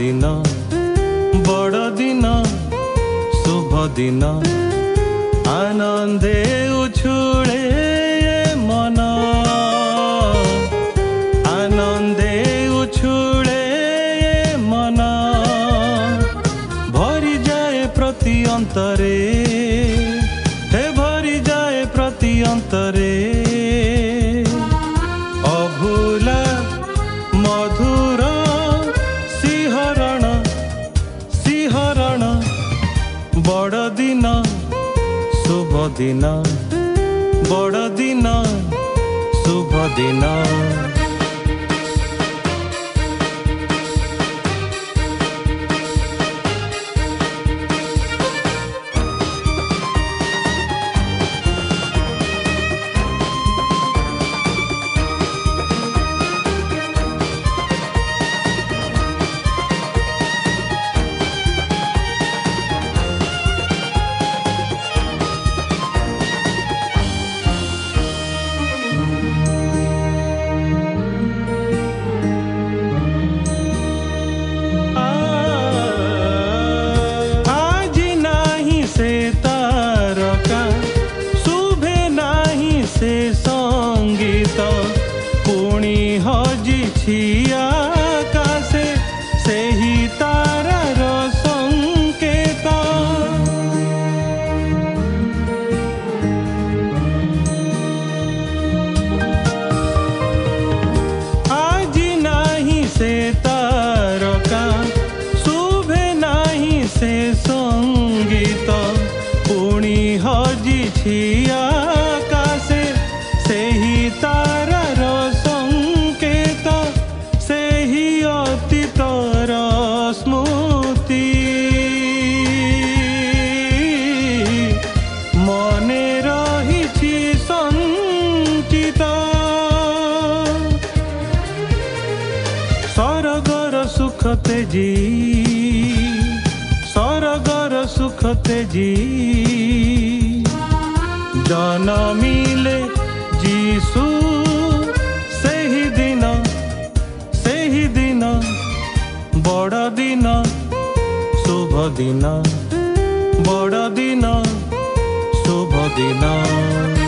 ଦିନ ବଡ଼ ଦିନ ଶୁଭ ଦିନ ଆନନ୍ଦେ ଉଛୁଳେ ମନ ଆନନ୍ଦେ ଉଛୁଳେ ମନ ଭରିଯାଏ ପ୍ରତି ଅନ୍ତରେ বড়দিন শুভ দিন जी सरगर सुख जी जन मिले जीसु से ही दिन से ही दिन बड़ दिन शुभ दिन बड़ दिन शुभ दिन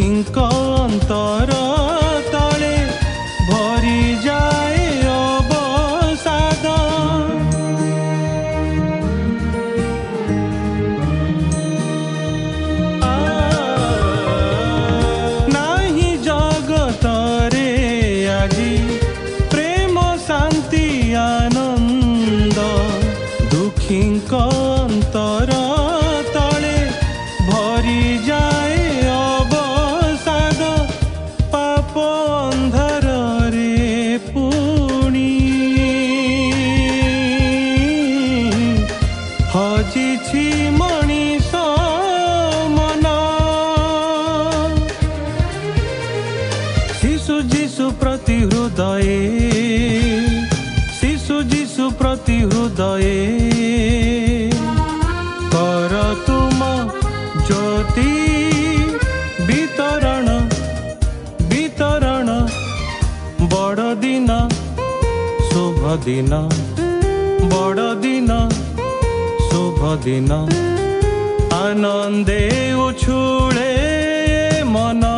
情歌。सिसु जीसु प्रति प्रतिहुदये कर तुम ज्योतीतरण बड दिना शुभ दिना बड दिना शुभ दिना आनंदुळ मना